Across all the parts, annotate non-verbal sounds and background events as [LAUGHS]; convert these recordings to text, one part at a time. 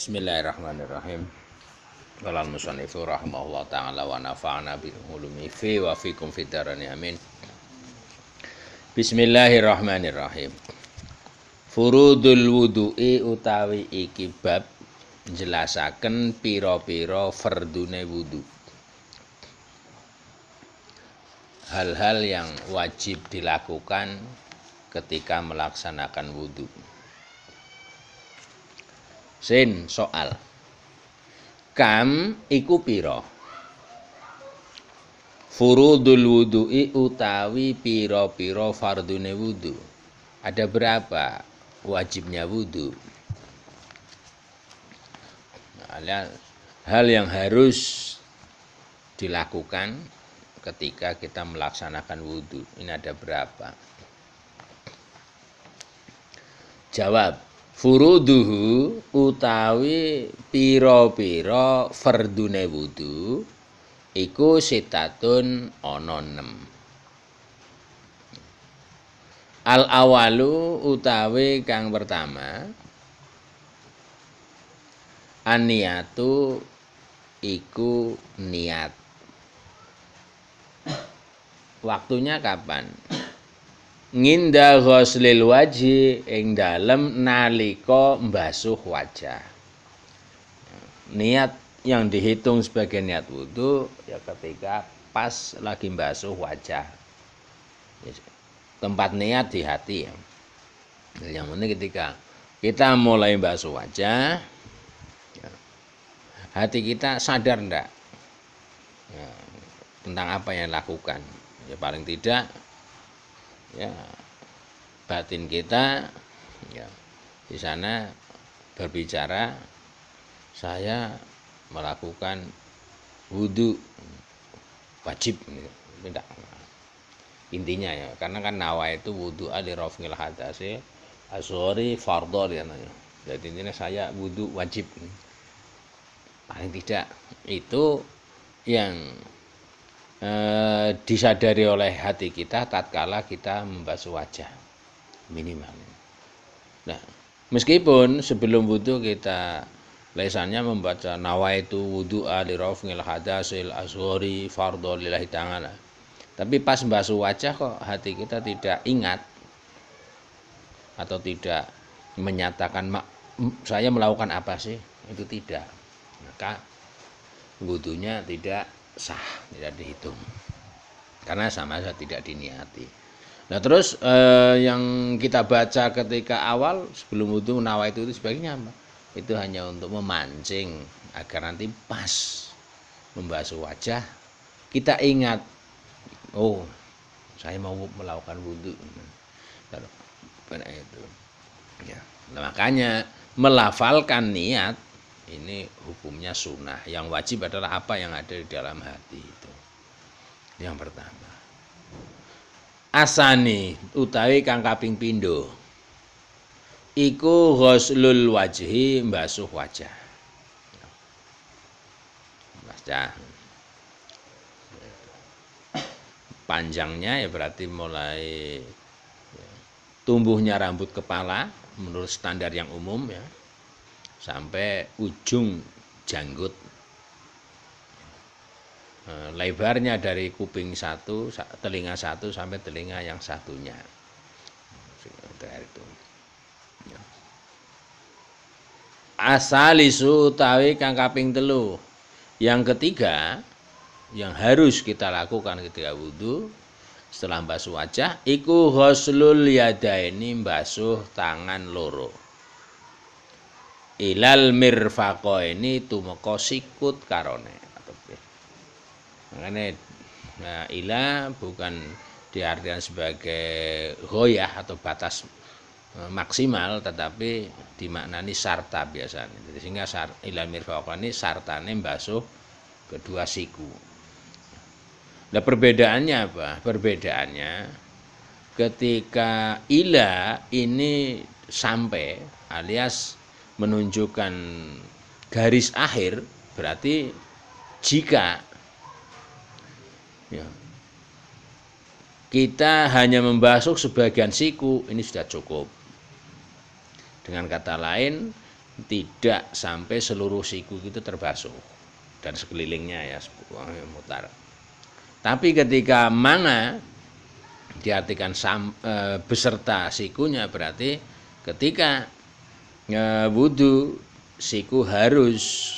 Bismillahirrahmanirrahim. Qala al-musannifu rahimahullah taala wa nafa'ana bi ulumi fi wa fikum fid amin. Bismillahirrahmanirrahim. Furudul wudu'i utawi iki bab jelasaken pira-pira fardune wudu. Hal-hal yang wajib dilakukan ketika melaksanakan wudu. Sin soal. Kam iku pira? Furudul wudu'i utawi pira-pira fardune wudu. Ada berapa wajibnya wudu? Hal yang harus dilakukan ketika kita melaksanakan wudhu. Ini ada berapa? Jawab furuduhu utawi pira-pira fardune wudu iku sitatun ana 6 Al awalu utawi kang pertama aniatu iku niat. Waktunya kapan nginda ghuslil wajhi ing dalem nalika mbasuh wajah. Niat yang dihitung sebagai niat wudhu ya ketika pas lagi mbasuh wajah. Tempat niat di hati ya. Yang penting ketika kita mulai mbasuh wajah, ya, hati kita sadar ndak ya, tentang apa yang dilakukan. Ya paling tidak ya. Batin kita ya di sana berbicara saya melakukan wudhu wajib tidak. Intinya ya karena kan nawa itu wudhu ali rofil hadasi asori fardol ya jadi intinya saya wudhu wajib. Paling tidak itu yang eh, disadari oleh hati kita tatkala kita membasuh wajah minimal. Nah, meskipun sebelum wudhu kita lesannya membaca nawaitu wudu'a li raf'il hadasil asghari fardhu lillahi ta'ala. Tapi pas membasuh wajah kok hati kita tidak ingat atau tidak menyatakan saya melakukan apa sih? Itu tidak. Maka wudhunya tidak sah tidak dihitung. Karena sama saja tidak diniati. Nah terus eh, yang kita baca ketika awal sebelum wudhu nawa itu, itu sebagainya apa? itu hanya untuk memancing agar nanti pas membasuh wajah kita ingat oh saya mau melakukan wudhu. Nah, itu. Ya. Nah, makanya melafalkan niat ini hukumnya sunnah. Yang wajib adalah apa yang ada di dalam hati itu. Yang pertama. Asani utawi kang kaping pindo iku ghuslul wajhi mbasuh wajah. Wajah. Panjangnya ya berarti mulai tumbuhnya rambut kepala menurut standar yang umum ya sampai ujung janggut. Eh, lebarnya dari kuping satu telinga satu sampai telinga yang satunya. Itu. Ya. asalisu tawi kang kaping telu. Yang ketiga yang harus kita lakukan ketika wudhu setelah basuh wajah iku ghuslul yadaini basuh tangan loro ilal mirfaqo ini tumeka sikut karone. Makanya nah, ila bukan diartikan sebagai goyah atau batas e, maksimal tetapi dimaknani sarta biasanya. Jadi sehingga ilal mirfaqo ini sartane basuh kedua siku. Nah perbedaannya apa? Perbedaannya ketika ila ini sampai alias menunjukkan garis akhir berarti jika ya, kita hanya membasuh sebagian siku ini sudah cukup dengan kata lain tidak sampai seluruh siku itu terbasuh dan sekelilingnya ya mutar. Tapi ketika mana diartikan sam, e, beserta sikunya berarti ketika e, wudhu siku harus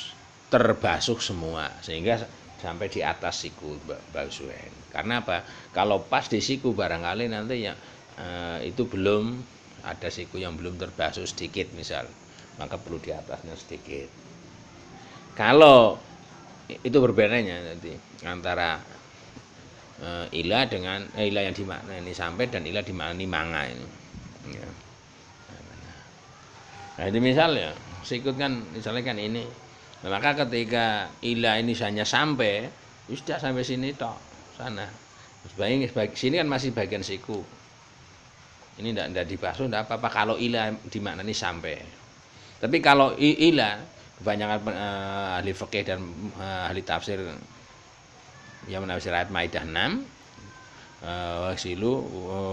terbasuh semua sehingga sampai di atas siku basuhan. Karena apa? Kalau pas di siku barangkali nanti ya e, itu belum ada siku yang belum terbasuh sedikit misal maka perlu di atasnya sedikit kalau itu berbedanya nanti antara e, ila dengan eh, ila yang dimakna ini sampai dan ila dimaknai manga ini ya. Nah itu misalnya sikut kan misalnya kan ini. Nah, maka ketika ila ini hanya sampai ya sudah sampai sini toh sana. Sebagian sini kan masih bagian siku. Ini tidak tidak dibasuh tidak apa-apa. Kalau ila dimaknani sampai. Tapi kalau ila kebanyakan uh, ahli fikih dan uh, ahli tafsir yang menafsir ayat Maidah 6 uh, wasilu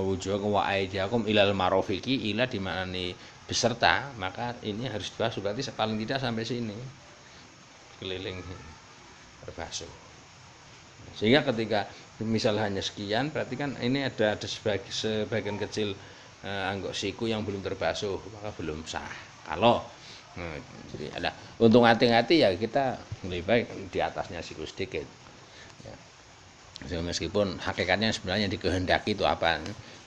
wujuh wa aidiakum ilal marofiki ila dimaknani beserta maka ini harus dibasuh. Berarti paling tidak sampai sini. Keliling terbasuh sehingga ketika misal hanya sekian berarti kan ini ada ada sebagian, sebagian kecil eh, anggok siku yang belum terbasuh maka belum sah. Kalau nah, jadi ada. Untung hati-hati ya kita lebih baik di atasnya siku sedikit. Ya. Meskipun hakikatnya sebenarnya dikehendaki itu apa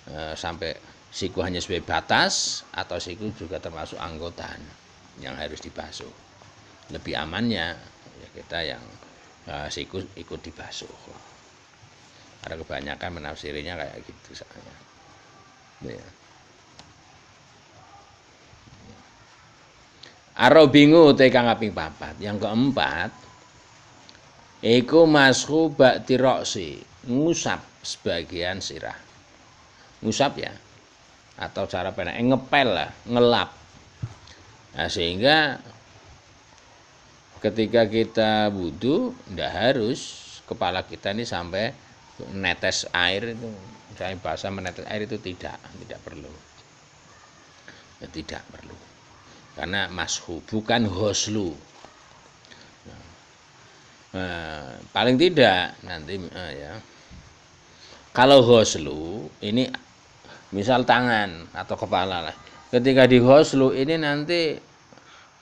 e, sampai siku hanya sebagai batas atau siku juga termasuk anggota yang harus dibasuh lebih amannya ya kita yang e, siku ikut dibasuh ada kebanyakan menafsirinya kayak gitu soalnya ya. Arobingu te kang kaping papat. Yang keempat iku mashu ba'ti roksi, ngusap sebagian sirah. Ngusap ya. Atau cara penak eh, ngepel lah, ngelap. Nah, sehingga ketika kita wudhu ndak harus kepala kita ini sampai netes air itu. Misalnya bahasa menetes air itu tidak tidak perlu. Ya, tidak perlu. Karena mashu bukan hoslu nah, paling tidak nanti eh, ya. Kalau hoslu ini misal tangan atau kepala lah ketika di hoslu ini nanti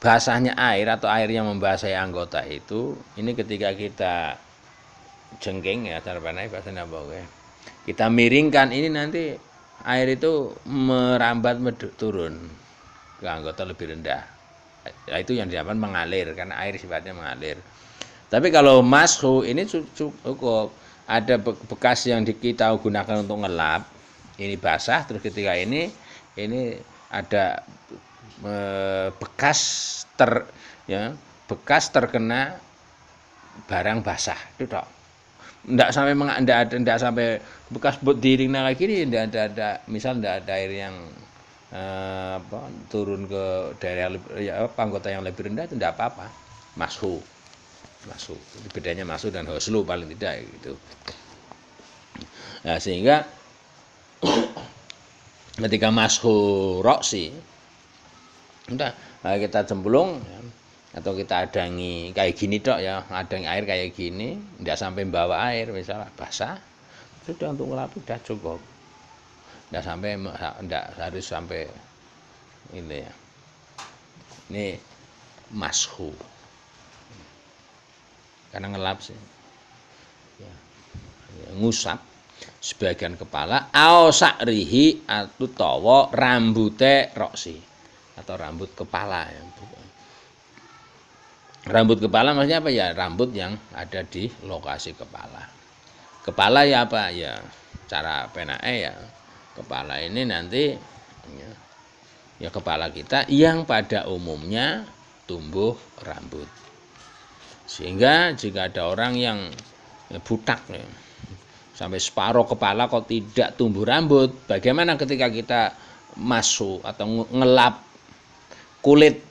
basahnya air atau air yang membasahi anggota itu ini ketika kita jengking ya terpanai bahasa ya kita miringkan ini nanti air itu merambat turun ke anggota lebih rendah. Nah, itu yang dilakukan mengalir karena air sifatnya mengalir. Tapi kalau mashu ini cukup ada bekas yang kita gunakan untuk ngelap, ini basah terus ketika ini ini ada e, bekas ter ya bekas terkena barang basah itu dok ndak sampai ada ndak sampai bekas buat diring lagi ini ndak ada, ada misal ndak ada air yang eh, apa, turun ke daerah ya, anggota yang lebih rendah itu tidak apa-apa. Masuk. Masuk. Bedanya masuk dan hoslu paling tidak gitu. Nah sehingga ketika masuk roksi udah kita cemplung ya, atau kita adangi kayak gini dok ya. Adangi air kayak gini tidak sampai bawa air misalnya basah sudah untuk ngelapi sudah cukup. Tidak sampai tidak harus sampai ini ya. Ini mashu. Karena ngelap sih. Ya. ya ngusap sebagian kepala rihi atau tawa rambute roksi. Atau rambut kepala ya. rambut kepala maksudnya apa? Ya rambut yang ada di lokasi kepala. Kepala ya apa? Ya cara penae ya kepala ini nanti ya, ya kepala kita yang pada umumnya tumbuh rambut. Sehingga jika ada orang yang ya, butak ya, sampai separuh kepala kok tidak tumbuh rambut. Bagaimana ketika kita masuk atau ngelap kulit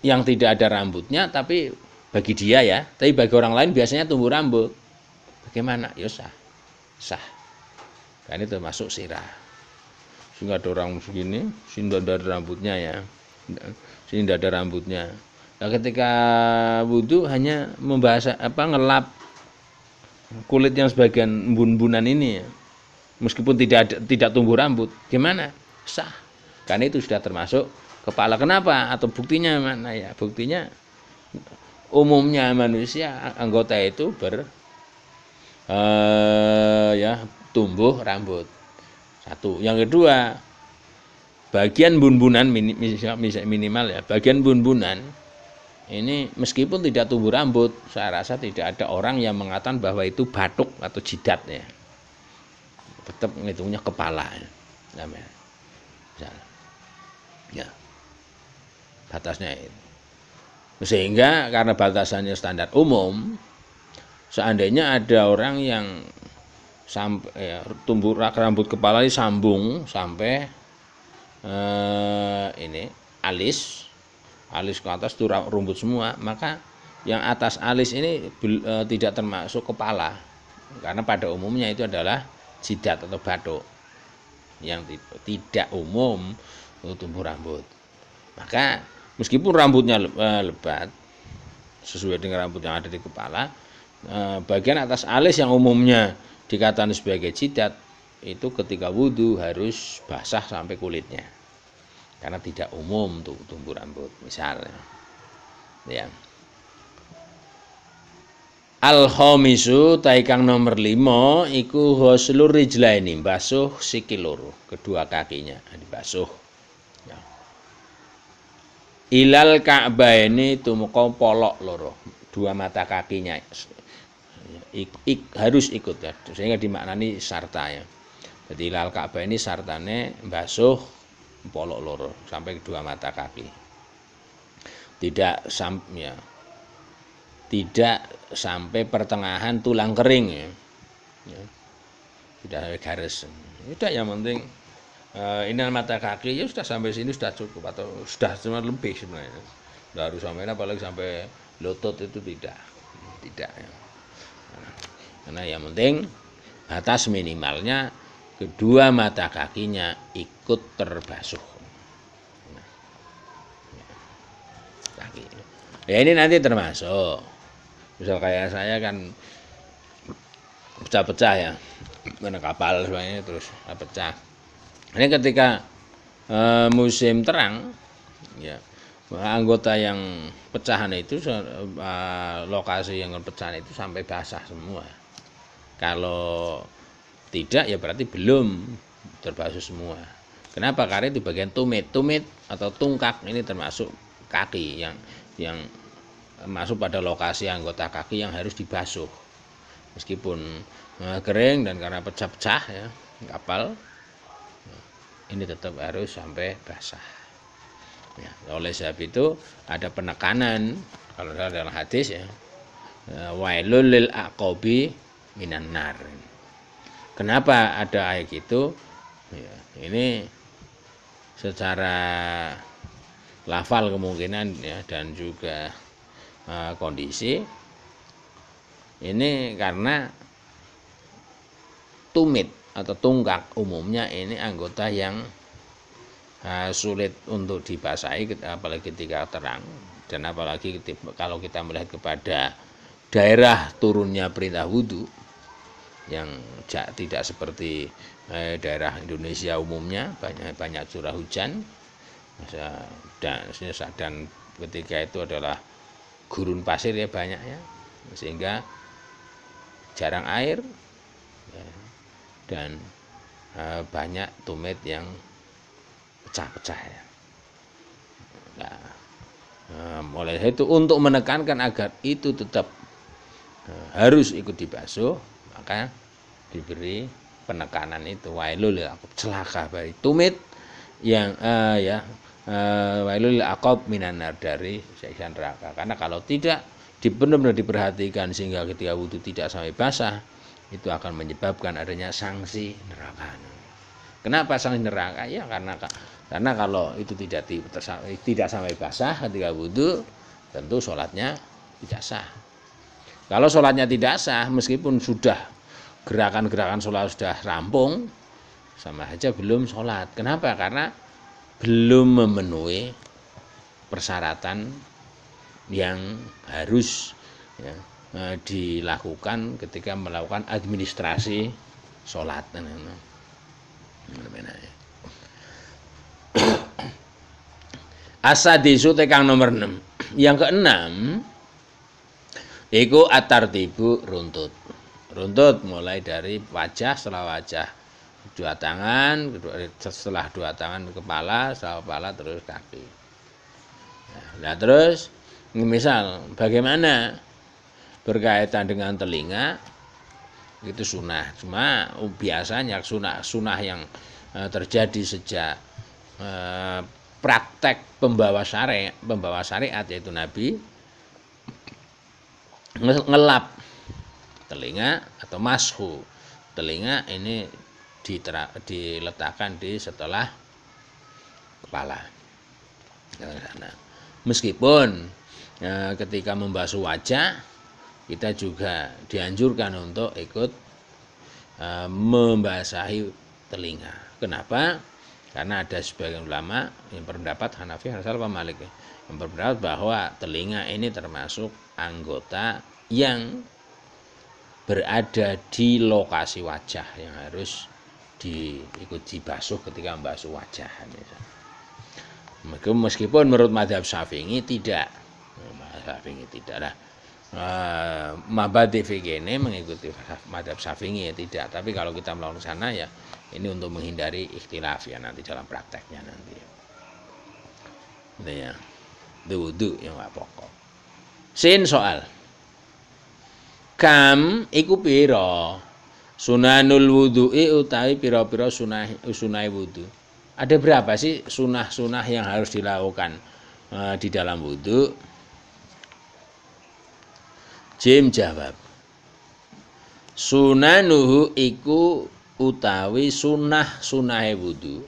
yang tidak ada rambutnya tapi bagi dia ya tapi bagi orang lain biasanya tumbuh rambut. Bagaimana? Ya sah sah. Kan itu masuk sirah. Sehingga ada orang begini sehingga dari rambutnya ya. Sini tidak ada rambutnya. Nah, ketika wudhu hanya membahas apa ngelap kulit yang sebagian bun-bunan ini ya. meskipun tidak ada, tidak tumbuh rambut gimana? Sah. Karena itu sudah termasuk kepala. Kenapa? Atau buktinya mana ya? Buktinya umumnya manusia anggota itu ber uh, ya tumbuh rambut. Satu. Yang kedua bagian bun-bunan minimal ya bagian bun-bunan ini meskipun tidak tumbuh rambut saya rasa tidak ada orang yang mengatakan bahwa itu batuk atau jidat ya. Tetap ngitungnya kepala ya. ya. Batasnya itu. Sehingga karena batasannya standar umum seandainya ada orang yang sampai ya, tumbuh rambut kepala sambung sampai eh, ini alis alis ke atas itu rumput semua. Maka yang atas alis ini eh, tidak termasuk kepala. Karena pada umumnya itu adalah jidat atau batuk. Yang tidak umum untuk tumbuh rambut. Maka meskipun rambutnya eh, lebat sesuai dengan rambut yang ada di kepala eh, bagian atas alis yang umumnya dikatakan sebagai jidat itu ketika wudhu harus basah sampai kulitnya karena tidak umum untuk tumbuh rambut misalnya ya. Al khomisu taikang nomor lima iku hoslur rijlaini basuh sikil loro kedua kakinya dibasuh. Ya. Ilal Ka'bah ini tumeka polok loro dua mata kakinya. Ik, ik, harus ikut ya sehingga dimaknani sarta ya. Jadi ilal Ka'bah ini sartane basuh polok loro sampai kedua mata kaki. Tidak sam ya. Tidak sampai pertengahan tulang kering ya, ya. tidak ada garis. Tidak yang penting uh, ini mata kaki ya sudah sampai sini sudah cukup atau sudah cuma lebih sebenarnya. Tidak harus sampai apalagi sampai lutut itu tidak. Tidak ya. Karena yang penting batas minimalnya kedua mata kakinya ikut terbasuh. Ya ini nanti termasuk. Misal kayak saya kan pecah-pecah ya. Mana kapal semuanya terus pecah. Ini ketika e, musim terang ya anggota yang pecahan itu e, lokasi yang pecahan itu sampai basah semua. Kalau tidak ya berarti belum terbasuh semua. Kenapa? Karena di bagian tumit, tumit atau tungkak ini termasuk kaki yang yang masuk pada lokasi anggota kaki yang harus dibasuh. Meskipun eh, kering dan karena pecah-pecah ya kapal ini tetap harus sampai basah. Ya, oleh sebab itu ada penekanan kalau dalam hadis ya eh, wailul lil aqabi minan nar. Kenapa ada ayat itu? Ya, ini secara lafal kemungkinan ya dan juga uh, kondisi ini karena tumit atau tungkak umumnya ini anggota yang uh, sulit untuk dibasahi apalagi ketika terang dan apalagi ketika, kalau kita melihat kepada daerah turunnya perintah wudhu yang tidak seperti eh, daerah Indonesia umumnya banyak banyak curah hujan. Dan dan ketika itu adalah gurun pasir ya banyak ya. Sehingga jarang air ya, dan eh, banyak tumit yang pecah-pecah ya. Nah, eh, mulai itu untuk menekankan agar itu tetap eh, harus ikut dibasuh maka diberi penekanan itu. Wailul aku celaka baik tumit yang uh, ya uh, wailul akob minanar dari siksa neraka. Karena kalau tidak benar-benar diperhatikan sehingga ketika wudhu tidak sampai basah itu akan menyebabkan adanya sanksi neraka. Kenapa sanksi neraka? Ya karena karena kalau itu tidak tidak sampai basah ketika wudhu tentu sholatnya tidak sah. Kalau sholatnya tidak sah meskipun sudah gerakan-gerakan sholat sudah rampung sama aja belum sholat kenapa karena belum memenuhi persyaratan yang harus ya, eh, dilakukan ketika melakukan administrasi sholat. Nah, nah, nah. Asadisu [COUGHS] tekang nomor 6. Yang keenam iku atartibu runtut. Runtut mulai dari wajah setelah wajah dua tangan, setelah dua tangan kepala, setelah kepala terus kaki. Nah, terus misal bagaimana berkaitan dengan telinga itu sunnah cuma biasanya sunnah sunnah yang uh, terjadi sejak uh, praktek pembawa syariat pembawa syariat yaitu Nabi ngelap telinga atau mashu. Telinga ini ditera, diletakkan di setelah kepala. Meskipun ya, ketika membasuh wajah kita juga dianjurkan untuk ikut uh, membasahi telinga. Kenapa? Karena ada sebagian ulama yang berpendapat Hanafi Hansal Malik yang berpendapat bahwa telinga ini termasuk anggota yang berada di lokasi wajah yang harus diikut dibasuh ketika membasuh wajah meskipun menurut madhab syafi'i tidak madhab syafi'i tidak lah uh, ini mengikuti madhab syafi'i ya tidak tapi kalau kita melakukan sana ya ini untuk menghindari ikhtilaf ya nanti dalam prakteknya nanti. Ini ya. Wudu yang pokok. Sin soal. Kam iku piro? Sunanul wudu'i utawi piro-piro sunah sunai wudu. Ada berapa sih sunah-sunah yang harus dilakukan uh, di dalam wudu? Jim jawab. Sunanuhu iku utawi sunah sunahe wudu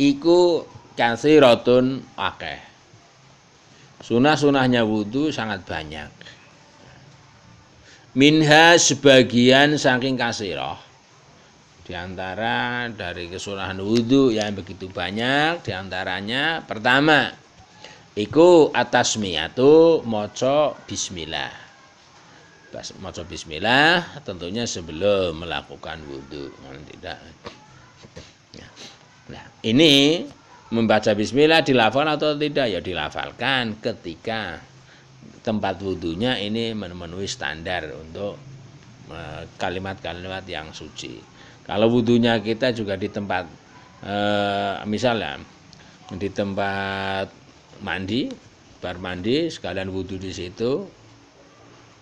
iku kasiratun akeh sunah-sunahnya wudu sangat banyak. Minha sebagian saking kasirah di antara dari kesunahan wudhu yang begitu banyak di antaranya pertama iku atas miyatu moco bismillah maca bismillah tentunya sebelum melakukan wudhu ya. nah ini membaca bismillah dilafal atau tidak? Ya dilafalkan ketika tempat wudhunya ini memenuhi standar untuk kalimat-kalimat yang suci. Kalau wudhunya kita juga di tempat eh, misalnya di tempat mandi bar mandi sekalian wudhu di situ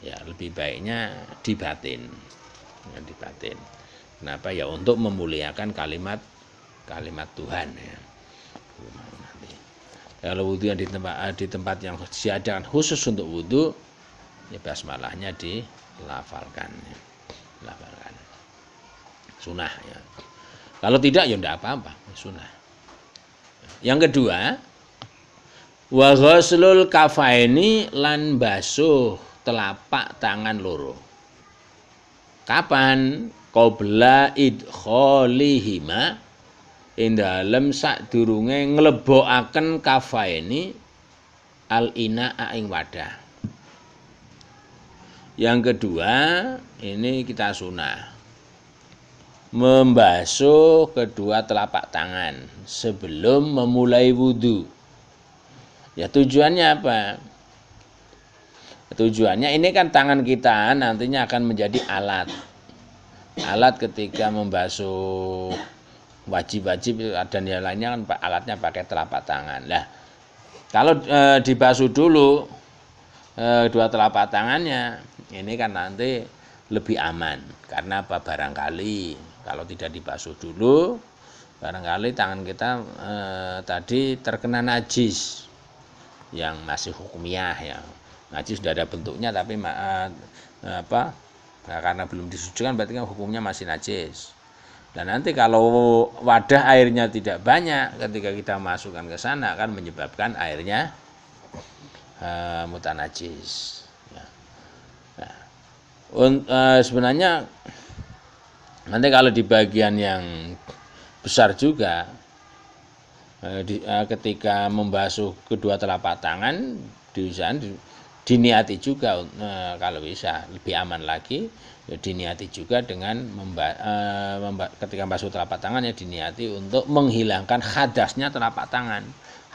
ya lebih baiknya dibatin ya, dibatin kenapa? Ya untuk memuliakan kalimat kalimat Tuhan ya kalau wudhu yang di tempat eh, di tempat yang diadakan khusus untuk wudhu ya basmalahnya dilafalkan. Lafalkan sunnah ya. Kalau tidak ya tidak apa-apa. Sunnah. Yang kedua wa ghuslul kafaini lan basuh telapak tangan loro. Kapan? Qabla idkhalihima ing dalem sadurunge nglebokaken kafaini al ina ing wadah. Yang kedua, ini kita sunah. Membasuh kedua telapak tangan sebelum memulai wudhu. Ya tujuannya apa? Tujuannya ini kan tangan kita nantinya akan menjadi alat. Alat ketika membasuh wajib-wajib dan yang lainnya kan alatnya pakai telapak tangan. Lah, kalau e, dibasuh dulu e, dua telapak tangannya, ini kan nanti lebih aman. Karena apa? Barangkali kalau tidak dibasuh dulu, barangkali tangan kita e, tadi terkena najis yang masih hukumiah ya ngaji sudah ada bentuknya tapi uh, apa nah, karena belum disucikan berarti kan hukumnya masih najis dan nanti kalau wadah airnya tidak banyak ketika kita masukkan ke sana akan menyebabkan airnya uh, mutanajis ya. nah, uh, sebenarnya nanti kalau di bagian yang besar juga eh, di, eh, ketika membasuh kedua telapak tangan di, diniati juga eh, kalau bisa lebih aman lagi ya diniati juga dengan memba, eh, memba, ketika membasuh telapak tangan ya diniati untuk menghilangkan hadasnya telapak tangan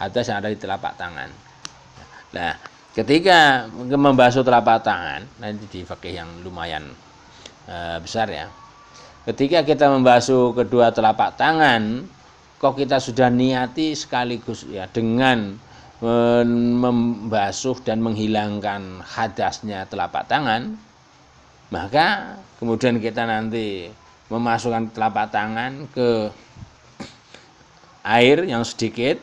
hadas yang ada di telapak tangan. Nah ketika membasuh telapak tangan nanti di fakih yang lumayan eh, besar ya. Ketika kita membasuh kedua telapak tangan kok kita sudah niati sekaligus ya dengan membasuh dan menghilangkan hadasnya telapak tangan maka kemudian kita nanti memasukkan telapak tangan ke air yang sedikit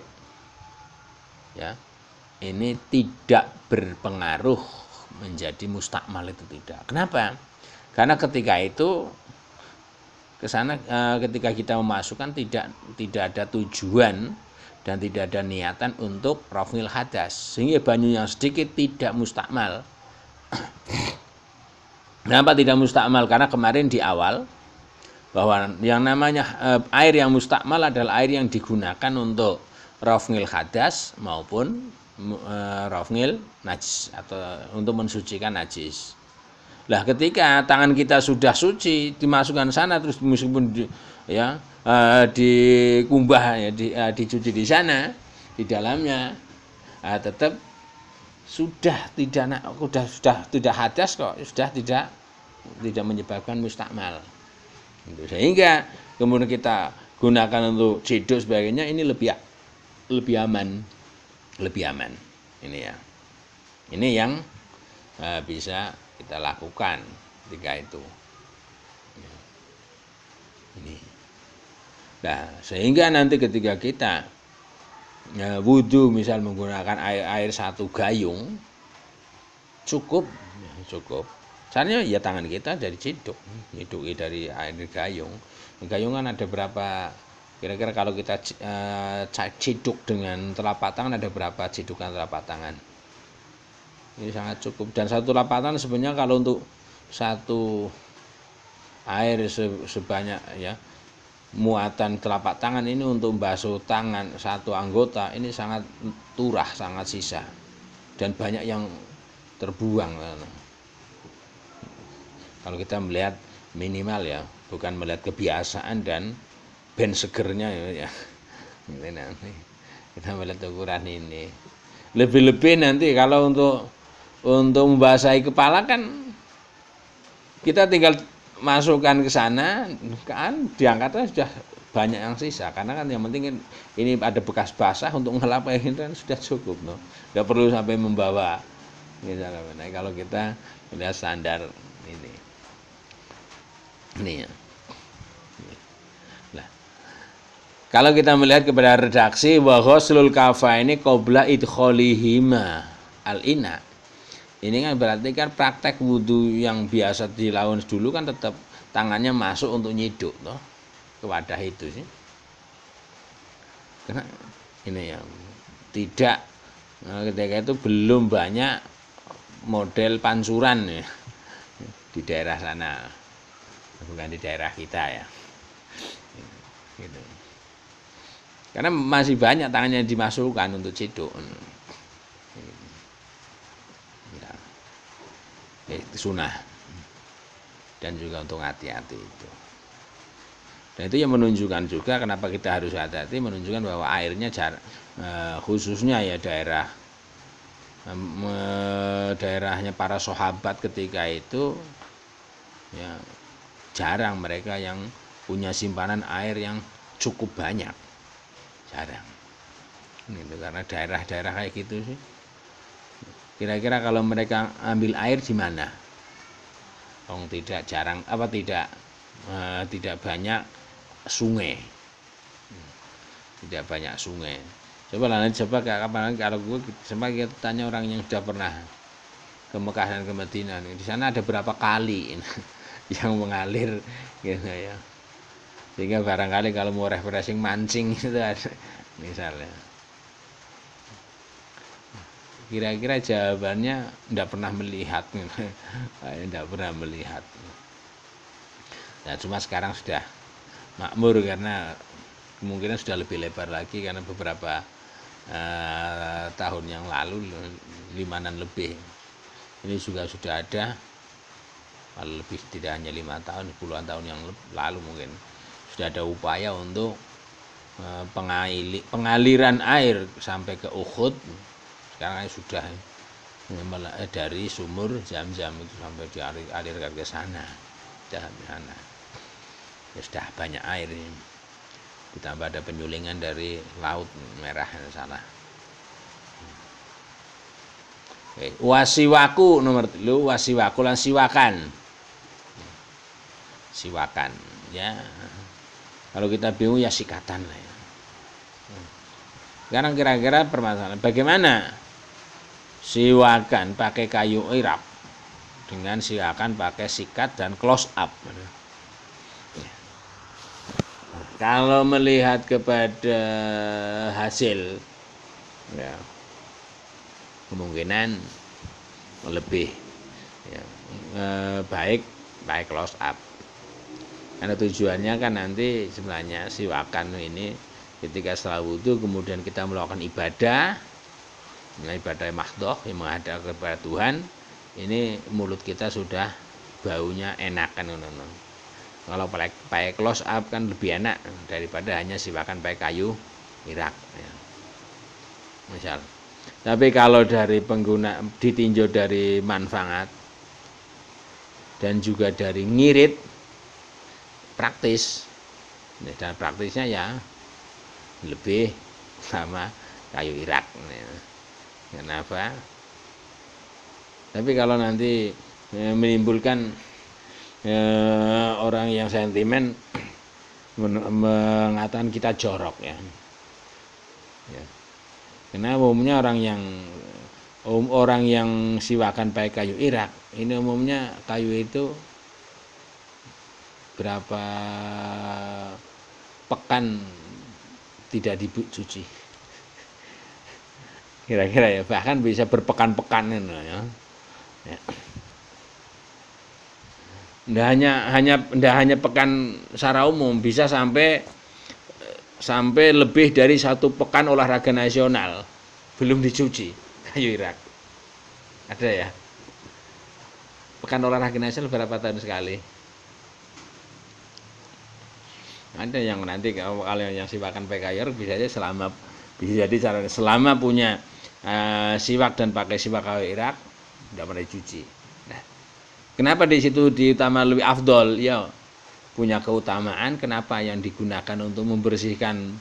ya. Ini tidak berpengaruh menjadi mustakmal itu tidak. Kenapa? Karena ketika itu ke sana eh, ketika kita memasukkan tidak tidak ada tujuan dan tidak ada niatan untuk rafil hadas. Sehingga banyu yang sedikit tidak mustakmal. [CLEARS THROAT] Kenapa tidak mustakmal? Karena kemarin di awal bahwa yang namanya eh, air yang mustakmal adalah air yang digunakan untuk rafil hadas maupun eh, rafil najis atau untuk mensucikan najis lah ketika tangan kita sudah suci dimasukkan sana terus meskipun di, ya uh, dikumbah ya di, uh, dicuci di sana di dalamnya uh, tetap sudah tidak sudah sudah tidak hadas kok sudah tidak tidak menyebabkan mustakmal. Gitu. sehingga kemudian kita gunakan untuk ciduk sebagainya ini lebih lebih aman lebih aman. Ini ya. Ini yang uh, bisa kita lakukan ketika itu ini nah sehingga nanti ketika kita ya, wudhu misal menggunakan air air satu gayung cukup ya, cukup Caranya ya tangan kita dari ciduk, ciduk dari air gayung. Gayung kan ada berapa kira-kira kalau kita uh, ciduk dengan telapak tangan ada berapa cidukan telapak tangan? Ini sangat cukup. Dan satu lapatan sebenarnya kalau untuk satu air sebanyak ya muatan telapak tangan ini untuk basuh tangan satu anggota ini sangat turah sangat sisa. Dan banyak yang terbuang kalau kita melihat minimal ya bukan melihat kebiasaan dan ben segernya ya, ya. nanti kita melihat ukuran ini. Lebih-lebih nanti kalau untuk untuk membasahi kepala kan kita tinggal masukkan ke sana kan diangkatnya sudah banyak yang sisa. Karena kan yang penting ini ada bekas basah untuk ngelap ini kan sudah cukup no. Nggak perlu sampai membawa. Misalnya nah, kalau kita melihat standar ini. Ini ya. Nah kalau kita melihat kepada redaksi bahwa seluruh kafa ini qobla idkholihima al ina ini kan berarti kan praktek wudhu yang biasa dilakukan dulu kan tetap tangannya masuk untuk nyiduk toh ke wadah itu sih. Karena ini yang tidak nah, ketika itu belum banyak model pansuran ya di daerah sana. Bukan di daerah kita ya. Gitu. karena masih banyak tangannya dimasukkan untuk ciduk itu sunnah. Dan juga untuk hati-hati itu. Dan itu yang menunjukkan juga kenapa kita harus hati-hati menunjukkan bahwa airnya jar, eh, khususnya ya daerah daerahnya para sahabat ketika itu ya jarang mereka yang punya simpanan air yang cukup banyak. Jarang. Itu karena daerah-daerah kayak gitu sih Kira-kira kalau mereka ambil air di mana? Oh, tidak jarang apa tidak uh, tidak banyak sungai. Tidak banyak sungai. Coba lah coba kapan kalau gue sempat kita tanya orang yang sudah pernah ke Mekah dan ke Madinah. Di sana ada berapa kali [LAUGHS] yang mengalir gitu ya. Sehingga barangkali kalau mau refreshing mancing itu ada misalnya kira-kira jawabannya tidak pernah melihat. [LAUGHS] Tidak pernah melihat. Nah cuma sekarang sudah makmur karena kemungkinan sudah lebih lebar lagi karena beberapa uh, tahun yang lalu lima dan lebih. Ini juga sudah ada kalau lebih tidak hanya lima tahun puluhan tahun yang lalu mungkin. Sudah ada upaya untuk uh, pengaliran air sampai ke Uhud sekarang sudah eh, dari sumur jam-jam itu sampai dialirkan ke sana sudah sana. Ya sudah banyak air ini. Ditambah ada penyulingan dari laut merah sana Oke. wasiwaku nomor lu wasiwaku lan siwakan. Siwakan ya. Kalau kita bingung ya sikatan lah ya. Sekarang kira-kira permasalahan bagaimana siwakan pakai kayu irap dengan siwakan pakai sikat dan close up. Kalau melihat kepada hasil ya kemungkinan lebih ya, eh, baik baik close up. Karena tujuannya kan nanti sebenarnya siwakan ini ketika setelah wudhu kemudian kita melakukan ibadah ibadah mahdoh yang menghadap kepada Tuhan ini mulut kita sudah baunya enak kan kalau pakai close up kan lebih enak daripada hanya siwakan pakai kayu irak ya. misal tapi kalau dari pengguna ditinjau dari manfaat dan juga dari ngirit praktis. Dan praktisnya ya lebih sama kayu irak Kenapa? Tapi kalau nanti e, menimbulkan e, orang yang sentimen mengatakan kita jorok ya. ya. Karena umumnya orang yang um, orang yang siwakan pakai kayu irak, ini umumnya kayu itu berapa pekan tidak dicuci kira-kira ya bahkan bisa berpekan-pekan ya. ya. Nggak hanya hanya nggak hanya pekan secara umum bisa sampai sampai lebih dari satu pekan olahraga nasional belum dicuci kayu Irak ada ya pekan olahraga nasional berapa tahun sekali ada yang nanti kalau yang siwakan PKR bisa aja selama bisa jadi selama punya uh, siwak dan pakai siwak kayu Irak tidak pernah dicuci. Nah, kenapa di situ diutama lebih afdol? Ya punya keutamaan. Kenapa yang digunakan untuk membersihkan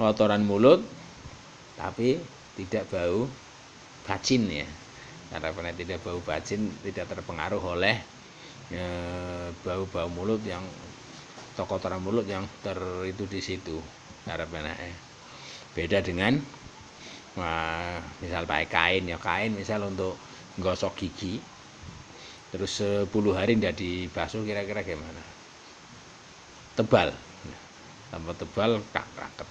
kotoran mulut, tapi tidak bau bacin ya. Karena pernah tidak bau bacin, tidak terpengaruh oleh bau-bau mulut yang atau kotoran mulut yang ter itu di situ harapannya beda dengan Nah, misal pakai kain ya kain misal untuk gosok gigi. Terus 10 hari tidak dibasuh kira-kira gimana? Tebal. Tambah tebal kak raket.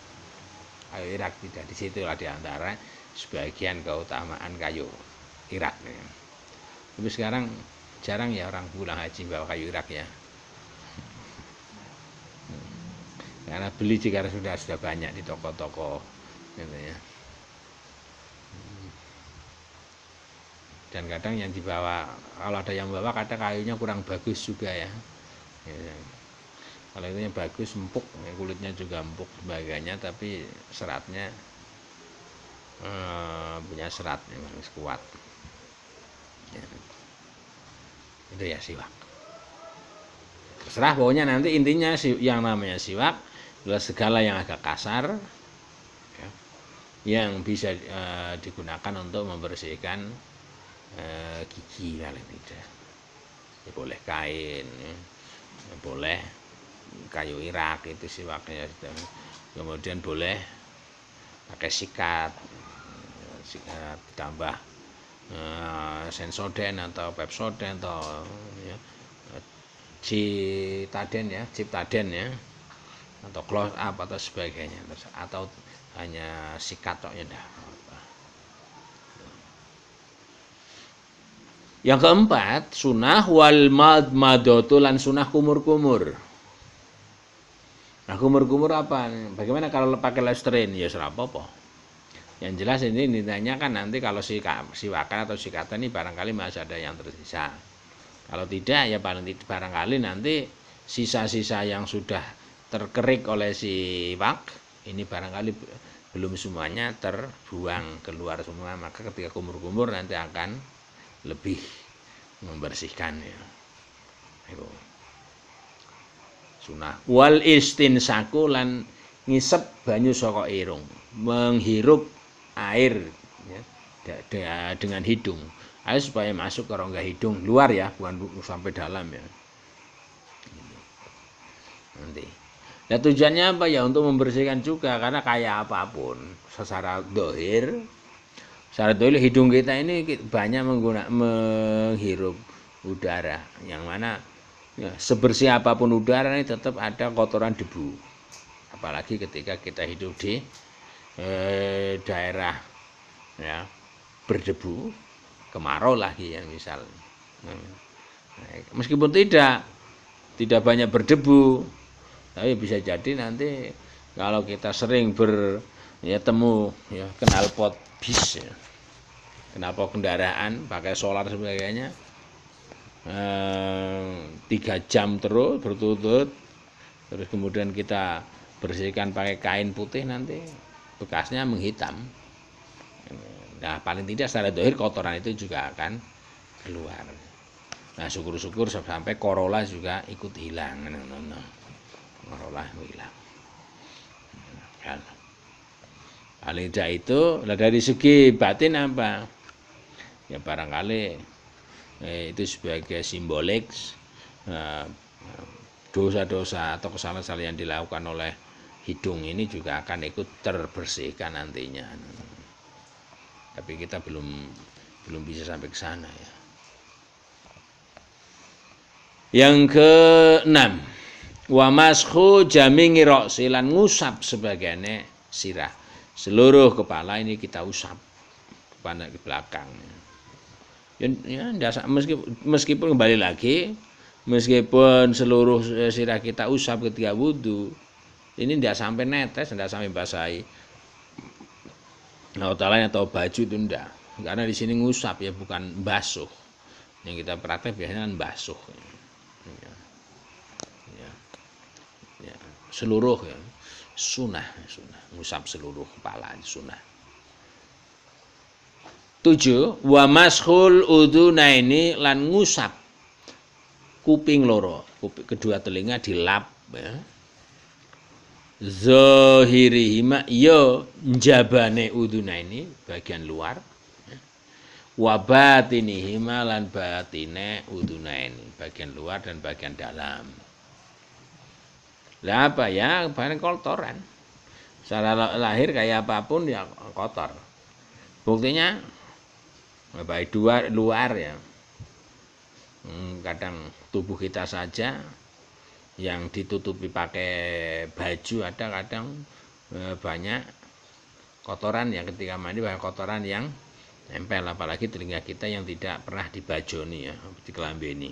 Kayu irak tidak di situ lah di antara sebagian keutamaan kayu irak. Ya. tapi sekarang jarang ya orang pulang haji bawa kayu irak ya. Karena beli jika sudah sudah banyak di toko-toko gitu ya dan kadang yang dibawa kalau ada yang bawa kadang kayunya kurang bagus juga ya, ya. kalau itu yang bagus empuk ya, kulitnya juga empuk sebagainya tapi seratnya eh, punya serat yang kuat ya. itu ya siwak terserah pokoknya nanti intinya yang namanya siwak adalah segala yang agak kasar ya, yang bisa uh, digunakan untuk membersihkan eh, gigi paling tidak. Ya boleh kain ya. Ya, boleh. Kayu irak itu siwaknya kemudian boleh pakai sikat. Sikat tambah eh, sensoden atau pepsoden atau ya, citaden ya ciptaden ya atau close up atau sebagainya. Atau hanya sikat ya dah Yang keempat, sunah wal madmadatu lan sunah kumur-kumur. Nah, kumur-kumur apa? Bagaimana kalau pakai Listerine? Ya serapa apa Yang jelas ini nilainya kan nanti kalau si siwakan atau sikatan ini barangkali masih ada yang tersisa. Kalau tidak ya paling barangkali nanti sisa-sisa yang sudah terkerik oleh si wak ini barangkali belum semuanya terbuang keluar semua maka ketika kumur-kumur nanti akan lebih membersihkan ya. Itu sunah. Wal istinsaku lan ngisep banyu saka irung. Menghirup air ya, dengan hidung. Air supaya masuk ke rongga hidung. Luar ya bukan sampai dalam ya. Nanti. Nah tujuannya apa? Ya untuk membersihkan juga. Karena kayak apa pun secara dohir secara dohir hidung kita ini banyak menggunakan menghirup udara. Yang mana ya, sebersih apa pun udara ini tetap ada kotoran debu. Apalagi ketika kita hidup di eh, daerah ya berdebu kemarau lagi yang misal. Nah, meskipun tidak tidak banyak berdebu tapi bisa jadi nanti kalau kita sering ber ya temu ya kenal pot bis ya kenapa kendaraan pakai solar sebagainya? Eh, tiga jam terus berturut-turut. Terus kemudian kita bersihkan pakai kain putih nanti. Bekasnya menghitam. Nah paling tidak secara dohir kotoran itu juga akan keluar. Nah syukur-syukur sampai korola juga ikut hilang. Nah, nah, nah. korola hilang. Kan paling tidak itu dari segi batin apa ya barangkali eh, itu sebagai simbolik eh, dosa-dosa atau kesalahan-kesalahan yang dilakukan oleh hidung ini juga akan ikut terbersihkan nantinya. Tapi kita belum belum bisa sampai ke sana ya. Yang keenam, wa mashu jami silan ngusap sebagainya sirah. Seluruh kepala ini kita usap kepada ke belakang. Ya, ya meskipun, meskipun kembali lagi meskipun seluruh sirah kita usap ketika wudhu ini tidak sampai netes tidak sampai basahi nah atau baju itu tidak karena di sini ngusap ya bukan basuh. Yang kita praktek biasanya kan basuh. Ya. Ya. Ya. seluruh ya. Sunnah sunnah ngusap seluruh kepala sunnah. Tujuh wa mashul ini lan ngusap kuping loro. Kuping, kedua telinga dilap ya. hima yo njabane ini bagian luar ya. wa hima lan batine ini bagian luar dan bagian dalam. Lah apa ya? Barang kotoran secara lahir kayak apa pun ya kotor. Buktinya baik dua luar ya. Hmm, kadang tubuh kita saja yang ditutupi pakai baju ada kadang e, banyak kotoran ya ketika mandi banyak kotoran yang nempel apalagi telinga kita yang tidak pernah dibajoni ya di ini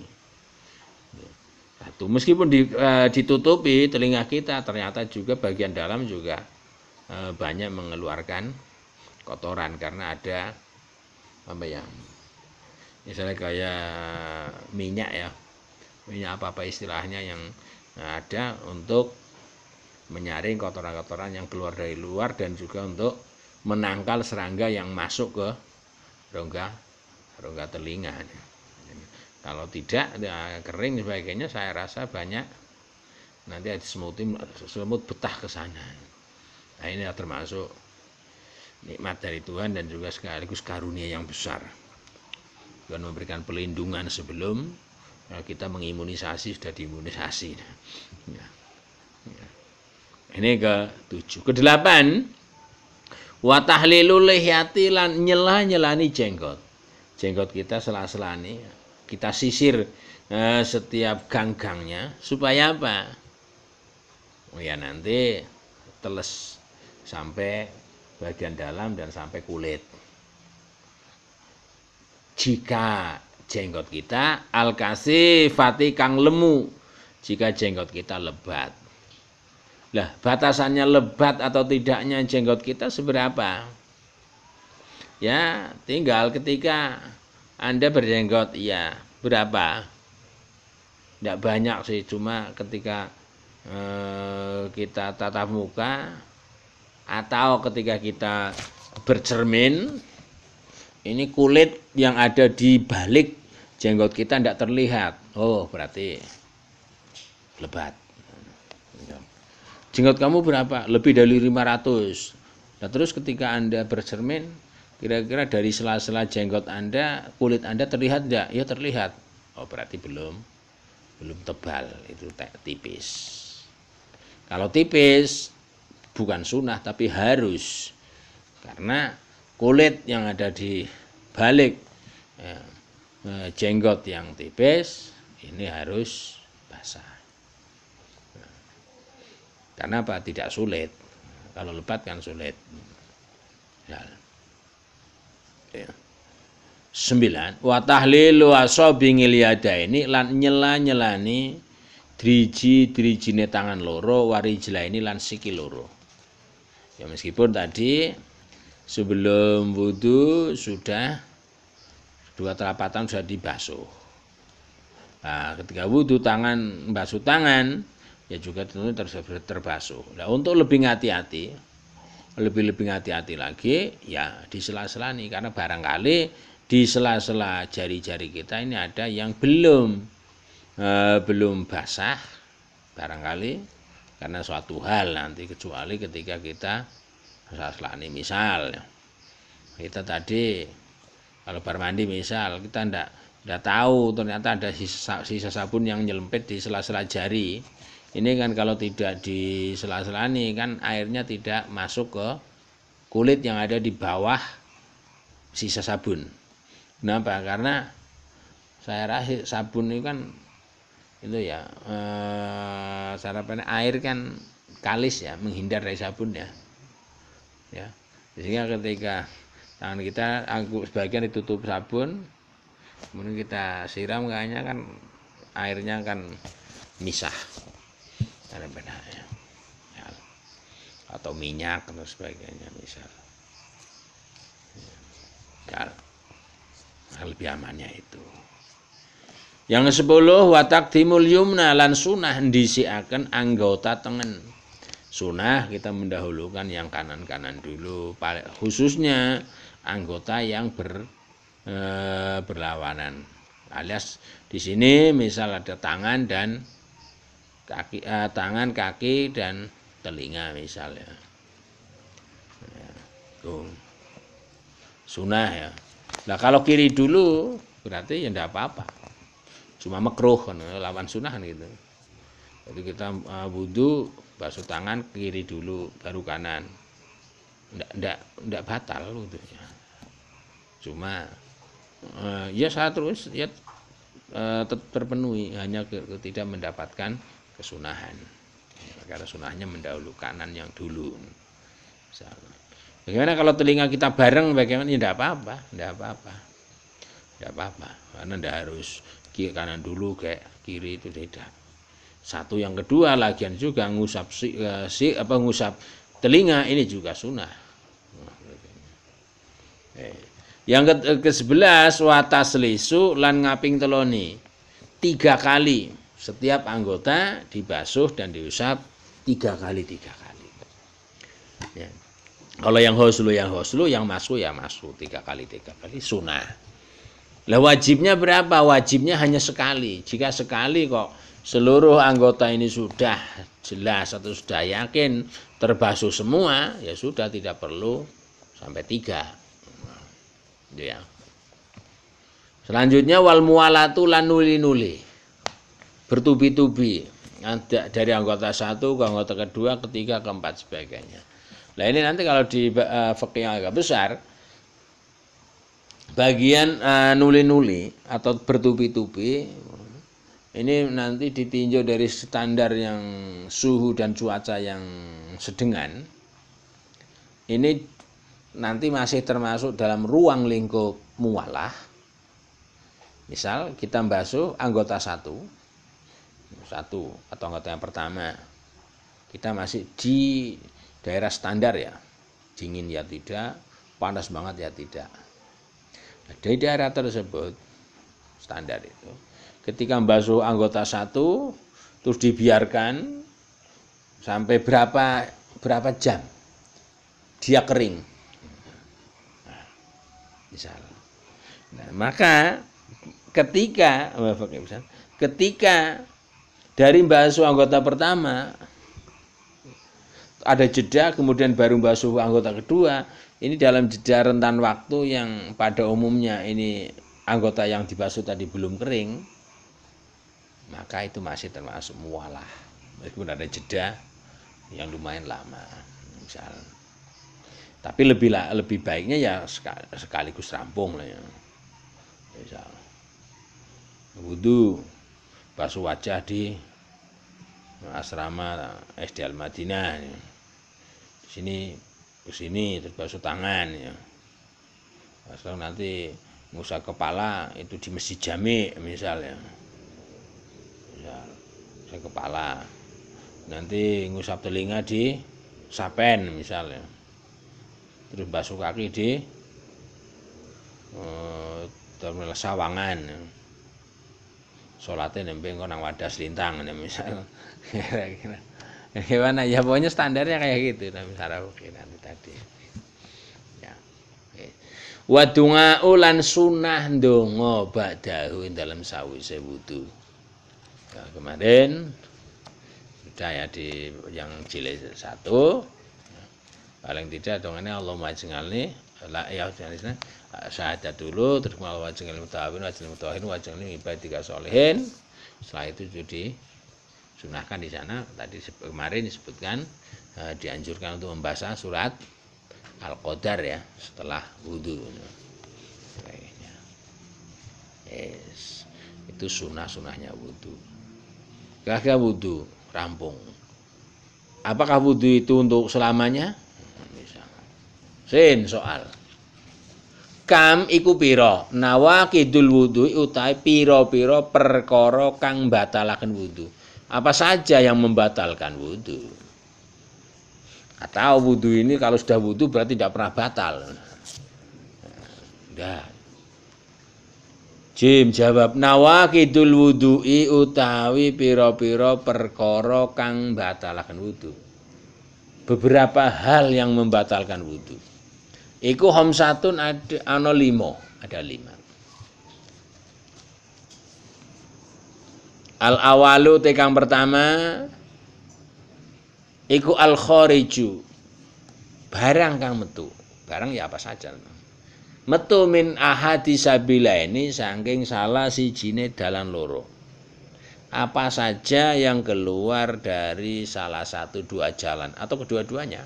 satu meskipun di, e, ditutupi telinga kita ternyata juga bagian dalam juga banyak mengeluarkan kotoran karena ada apa ya misalnya kayak minyak ya minyak apa apa istilahnya yang ada untuk menyaring kotoran-kotoran yang keluar dari luar dan juga untuk menangkal serangga yang masuk ke rongga rongga telinga. Kalau tidak ya, kering sebagainya saya rasa banyak nanti ada semut semut betah ke sana nah ini termasuk nikmat dari Tuhan dan juga sekaligus karunia yang besar. Tuhan memberikan pelindungan sebelum ya, kita mengimunisasi sudah diimunisasi. Ya. Ya. Ini ke tujuh. Ke delapan, watahlilul lihyati lan nyela nyelani jenggot. Jenggot kita sela-selani, kita sisir eh, setiap gang-gangnya supaya apa? Oh ya nanti teles sampai bagian dalam dan sampai kulit. Jika jenggot kita al fati kang lemu, jika jenggot kita lebat. Lah, batasannya lebat atau tidaknya jenggot kita seberapa? Ya, tinggal ketika Anda berjenggot, iya, berapa? Tidak banyak sih, cuma ketika eh, kita tatap muka atau ketika kita bercermin, ini kulit yang ada di balik jenggot kita tidak terlihat. Oh, berarti lebat. Jenggot kamu berapa? Lebih dari 500. Nah, terus ketika Anda bercermin, kira-kira dari sela-sela jenggot Anda, kulit Anda terlihat enggak? Ya terlihat. Oh, berarti belum belum tebal, itu tipis. Kalau tipis bukan sunnah tapi harus. Karena kulit yang ada di balik ya, eh, jenggot yang tipis ini harus basah. Karena apa? Tidak sulit. Kalau lebat kan sulit. Ya. ya. Sembilan. Wa tahlilu asobingil yada ini lan nyela nyelani driji drijine tangan loro warijla ini lan siki loro. Ya meskipun tadi sebelum wudhu sudah dua telapatan sudah dibasuh. Nah, ketika wudhu tangan basuh tangan ya juga tentu terbasuh. Nah, untuk lebih hati-hati, lebih lebih hati-hati lagi, ya di sela-sela nih karena barangkali di sela-sela jari-jari kita ini ada yang belum eh, belum basah, barangkali karena suatu hal nanti kecuali ketika kita sela-sela nih misal kita tadi kalau bar mandi misal kita ndak ndak tahu ternyata ada sisa, sisa sabun yang nyelempit di sela-sela jari ini kan kalau tidak di sela-sela ini kan airnya tidak masuk ke kulit yang ada di bawah sisa sabun. Kenapa? Karena saya rasa sabun ini kan itu ya eh, sarapan air kan kalis ya menghindar dari sabun ya. Ya. Sehingga ketika tangan kita aku sebagian ditutup sabun kemudian kita siram kayaknya kan airnya kan misah. Benarnya. Ya. atau minyak atau sebagainya misal ya. lebih amannya itu yang sepuluh watak timul yumna lan sunah disiakan anggota tengen. Sunah kita mendahulukan yang kanan-kanan dulu khususnya anggota yang ber e, berlawanan. Alias di sini misal ada tangan dan kaki eh, tangan kaki dan telinga misalnya ya, sunnah ya. Nah kalau kiri dulu berarti ya tidak apa-apa cuma makruh kan lawan sunnah gitu. Jadi kita uh, wudhu basuh tangan kiri dulu baru kanan. Ndak ndak ndak batal wudhunya. Cuma uh, ya saya terus ya uh, terpenuhi hanya tidak mendapatkan kesunahan. Karena sunahnya mendahulu kanan yang dulu. Bagaimana kalau telinga kita bareng bagaimana? Ya tidak apa-apa tidak apa-apa. Tidak apa-apa karena tidak harus kiri kanan dulu kayak kiri itu tidak satu yang kedua lagian juga ngusap si, uh, si apa ngusap telinga ini juga sunnah eh. yang ke, ke sebelas watas lisu lan ngaping teloni tiga kali setiap anggota dibasuh dan diusap tiga kali tiga kali. Ya. Kalau yang hoslu yang hoslu, yang masuk ya masuk tiga kali tiga kali sunnah. Lah wajibnya berapa? Wajibnya hanya sekali. Jika sekali kok seluruh anggota ini sudah jelas atau sudah yakin terbasuh semua, ya sudah tidak perlu sampai tiga. Ya. Selanjutnya wal mualatu lan nuli-nuli bertubi-tubi dari anggota satu ke anggota kedua, ketiga, keempat sebagainya. Nah ini nanti kalau di uh, agak besar, bagian uh, nuli-nuli atau bertubi-tubi ini nanti ditinjau dari standar yang suhu dan cuaca yang sedengan. Ini nanti masih termasuk dalam ruang lingkup mualah. Misal kita basuh anggota satu, satu atau anggota yang pertama kita masih di daerah standar ya dingin ya tidak panas banget ya tidak dari daerah tersebut standar itu. Ketika membasuh anggota satu terus dibiarkan sampai berapa berapa jam dia kering. Nah, misal. Nah, maka ketika ketika dari basuh anggota pertama ada jeda kemudian baru basuh anggota kedua ini dalam jeda rentan waktu yang pada umumnya ini anggota yang dibasuh tadi belum kering maka itu masih termasuk mualah. Meskipun ada jeda yang lumayan lama misal. Tapi lebih lebih baiknya ya sekaligus rampung lah ya. Misal. Wudhu basuh wajah di asrama SD Al Madinah. Ya sini ke sini terus basuh tangan ya. Asal nanti ngusap kepala itu di masjid jami misalnya misal saya kepala. Nanti ngusap telinga di sapen misalnya terus basuh kaki di eh, terminal sawangan ya. sholatnya nempel nang wadah selintang ya misal. [LAUGHS] Kira-kira [LAUGHS] gimana? Ya pokoknya standarnya kayak gitu. Tapi cara nanti tadi. Ya wadunga ulan sunah ndonga ba'dahu dalam sawise wudu. Ya, kemarin sudah ya di yang jilid satu. Paling tidak dongannya Allah majngalni la ya syahadat dulu terus mau wajngal mutawin wajngal mutawahin wajngal ibadika solehin. Setelah itu jadi sunahkan di sana. Tadi kemarin disebutkan eh, dianjurkan untuk membaca surat al-qadar ya setelah wudhu yes. itu sunah-sunahnya wudhu gak wudhu rampung. Apakah wudhu itu untuk selamanya? Sin soal. Kam iku piro nawa kidul wudhu utai piro piro perkoro kang batalakan wudhu apa saja yang membatalkan wudhu atau wudhu ini kalau sudah wudhu berarti tidak pernah batal Tidak. Jim jawab nawakidul wudhu'i utawi piro-piro perkara kang batalakan wudhu. Beberapa hal yang membatalkan wudhu. Iku homsatun ada ana limo, ada lima. Al awalu tekang pertama iku al khariju. Barang kang metu. Barang ya apa saja. Metu min ahadi sabila ini saking salah si jine dalan loro. Apa saja yang keluar dari salah satu dua jalan atau kedua-duanya.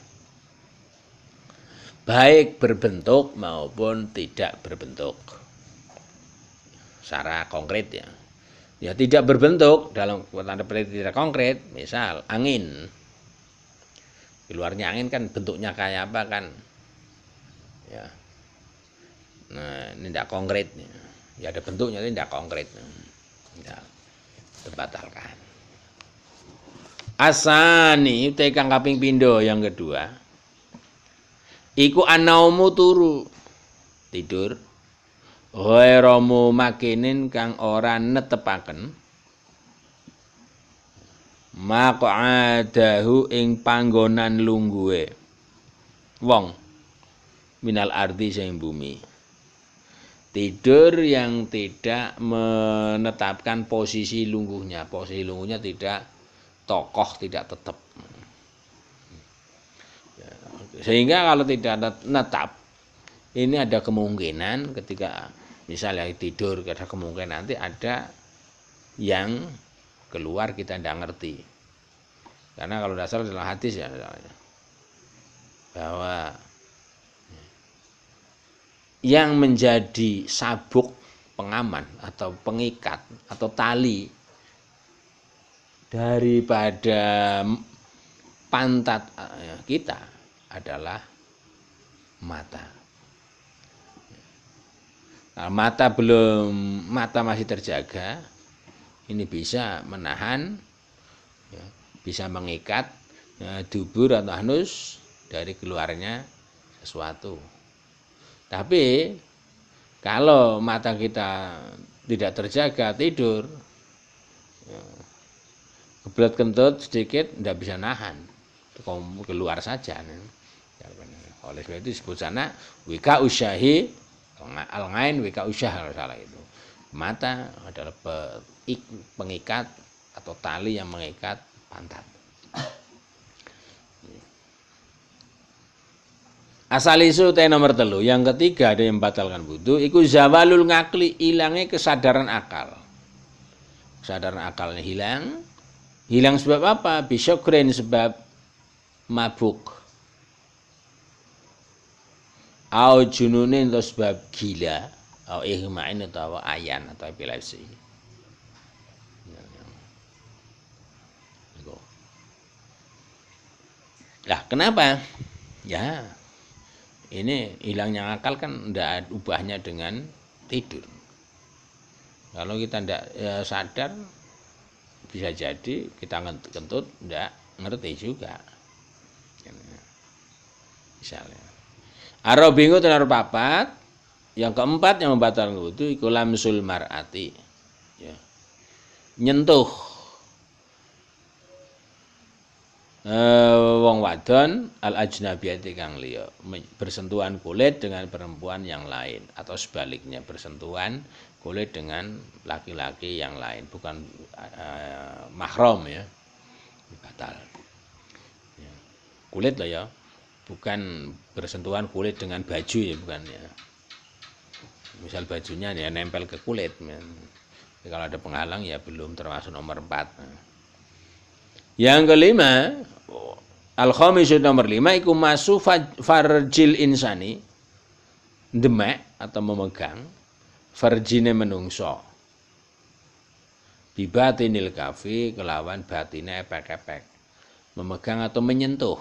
Baik berbentuk maupun tidak berbentuk. Secara konkret ya ya tidak berbentuk dalam tanda petik tidak konkret. Misal angin. Di luarnya angin kan bentuknya kayak apa kan? Ya. Nah ini tidak konkret. Ya ada bentuknya ini tidak konkret. Ya terbatalkan. Asani tekang kaping pindo. Yang kedua iku anaumu turu. Tidur ghairu makinin kang ora netepaken maq'adahu ing panggonan lungguhe. Wong minal ardi sing bumi. Tidur yang tidak menetapkan posisi lungguhnya. Posisi lungguhnya tidak tokoh tidak tetap sehingga kalau tidak netap ini ada kemungkinan ketika misalnya tidur ada kemungkinan nanti ada yang keluar kita tidak ngerti. Karena kalau dasar adalah hadis ya bahwa yang menjadi sabuk pengaman atau pengikat atau tali daripada pantat eh, kita adalah mata Nah, mata belum mata masih terjaga, ini bisa menahan, ya, bisa mengikat nah, dubur atau anus dari keluarnya sesuatu. Tapi kalau mata kita tidak terjaga tidur ya, kebelet kentut sedikit tidak bisa nahan. Keluar saja oleh sebab itu disebut sana wika usyahi al-ngain usyah kalau salah itu mata adalah pengikat atau tali yang mengikat pantat Asal isu teh nomor telu. Yang ketiga ada yang membatalkan wudhu. Iku zawalul ngakli hilangnya kesadaran akal. Kesadaran akalnya hilang. Hilang sebab apa? Bisyokren sebab mabuk. Au jununin atau sebab gila. Au ihmain atau ayan atau epilepsi. Nah, kenapa? Ya, ini hilangnya akal kan tidak ubahnya dengan tidur kalau kita tidak ya, sadar bisa jadi kita kentut tidak ngerti juga misalnya Arabingu tenar papat yang keempat yang membatalkan wudhu ikulam sulmarati ya. nyentuh. Uh, wong wadon al ajnabiyati kang liya. Bersentuhan kulit dengan perempuan yang lain atau sebaliknya bersentuhan kulit dengan laki-laki yang lain. Bukan uh, mahram ya. Batal. Ya. kulit lah ya bukan bersentuhan kulit dengan baju ya bukan ya. Misal bajunya ya nempel ke kulit ya. kalau ada penghalang ya belum termasuk nomor 4 yang kelima, al nomor lima iku masu farjil insani demek atau memegang farjine menungso. Bibatinil kafi kelawan batine epek-epek. Memegang atau menyentuh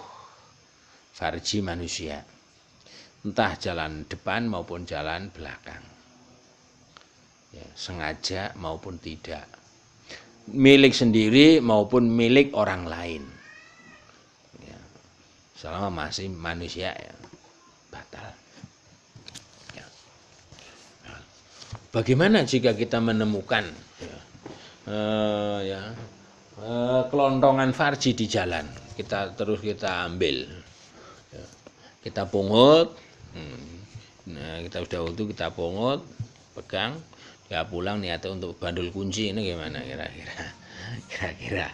farji manusia entah jalan depan maupun jalan belakang ya, sengaja maupun tidak milik sendiri maupun milik orang lain. Ya, selama masih manusia ya, batal. Ya. Bagaimana jika kita menemukan ya, uh, ya uh, kelontongan farji di jalan, kita terus kita ambil, kita pungut, hmm, nah kita sudah waktu kita pungut, pegang, ya pulang niatnya untuk bandul kunci. Ini gimana kira-kira? [LAUGHS] Kira-kira.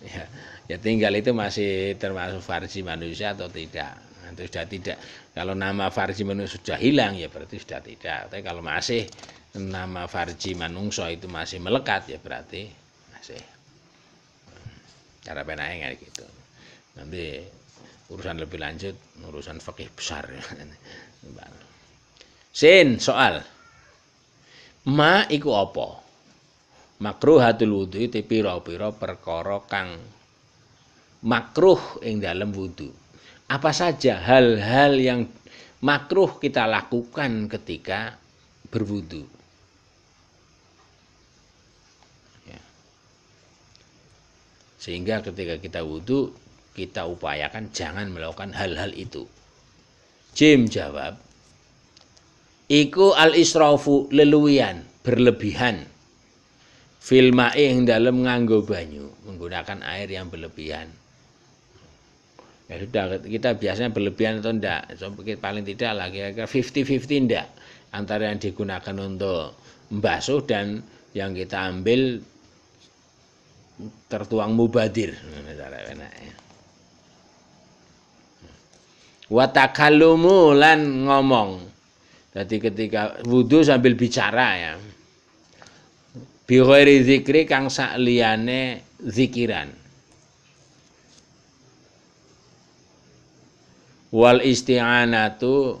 Ya, ya tinggal itu masih termasuk farsi manusia atau tidak? Itu sudah tidak. Kalau nama farsi manusia sudah hilang ya berarti sudah tidak. Tapi kalau masih nama farji manungso itu masih melekat ya berarti masih. Cara penanya gitu. Nanti urusan lebih lanjut urusan fakih besar. Sin soal. Ma iku apa? Makruhatul wudu itu pira-pira perkara kang makruh ing dalam wudu. Apa saja hal-hal yang makruh kita lakukan ketika berwudu. Ya. sehingga ketika kita wudu kita upayakan jangan melakukan hal-hal itu. Jim jawab iku al israfu leluwian berlebihan. Fil yang dalam nganggo banyu menggunakan air yang berlebihan. Ya sudah kita biasanya berlebihan atau enggak so, paling tidak kira-kira 50-50 enggak antara yang digunakan untuk membasuh dan yang kita ambil tertuang mubadir watakalumu lan ngomong jadi ketika wudhu sambil bicara ya. Bi ghairi zikri kang sakliyane zikiran. Wal isti'anatu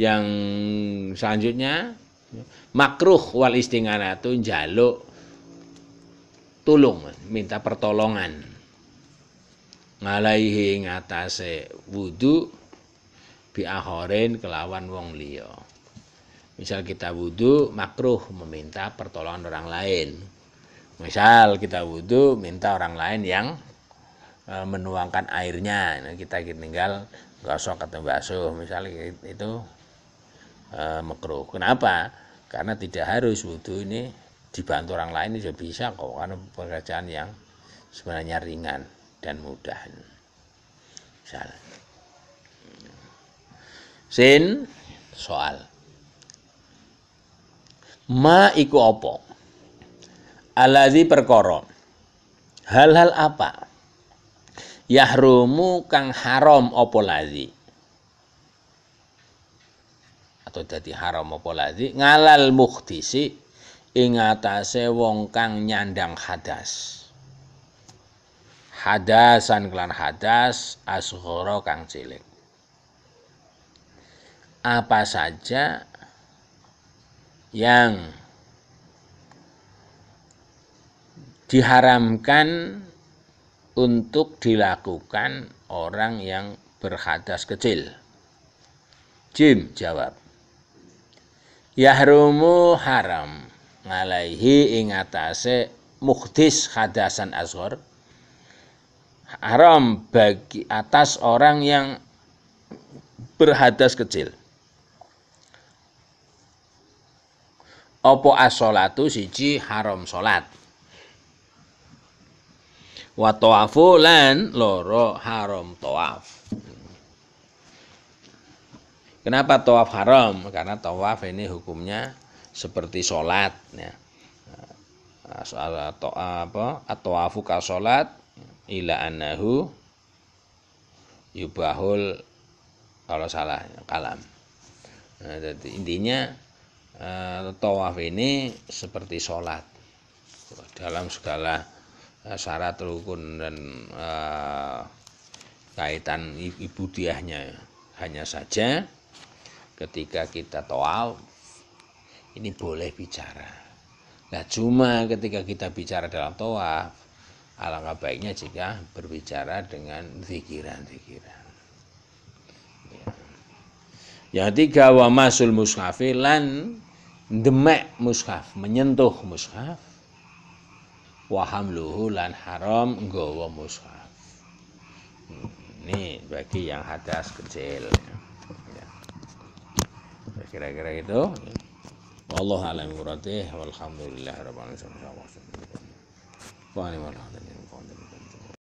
yang selanjutnya makruh wal isti'anatu jaluk tulung minta pertolongan ngalaihi ngatasé wudu bi akhorin kelawan wong liya. Misal kita wudhu makruh meminta pertolongan orang lain. Misal kita wudhu minta orang lain yang eh, menuangkan airnya. Nah, kita tinggal gosok atau basuh misalnya itu uh, makruh. Kenapa? Karena tidak harus wudhu ini dibantu orang lain juga bisa kok. Karena pekerjaan yang sebenarnya ringan dan mudah misalnya sin soal. Ma iku apa? Aladzi perkara. Hal-hal apa? Yahrumu kang haram apa ladzi? Atau dadi haram apa ladzi? Ngalal muhtisi ing atase wong kang nyandang hadas hadasan kelan hadas asghara kang cilik apa saja yang diharamkan untuk dilakukan orang yang berhadas kecil. Jim jawab. Yahrumu haram ngalaihi ing atase muhdis hadasan asghar. Haram bagi atas orang yang berhadas kecil. Opo as-sholatu siji haram salat wa tawafu lan loro haram tawaf Kenapa tawaf haram? Karena tawaf ini hukumnya seperti sholat ya. Nah, soal atau apa at-tawafu ka sholat ila annahu yubahul kalau salah kalam. Nah, jadi intinya eh, tawaf ini seperti sholat. Dalam segala Eh, syarat rukun dan uh, kaitan ibu diahnya hanya saja ketika kita tawaf ini boleh bicara. Nah cuma ketika kita bicara dalam tawaf alangkah baiknya jika berbicara dengan zikiran-zikiran ya. yang ketiga wa masul mushafilan demek mushaf menyentuh mushaf wa hamluhu lan haram nggawa mushaf. Ini bagi yang hadas kecil. Ya. Kira-kira itu. Wallahu a'lam bishawab. Walhamdulillah rabbil alamin. Wa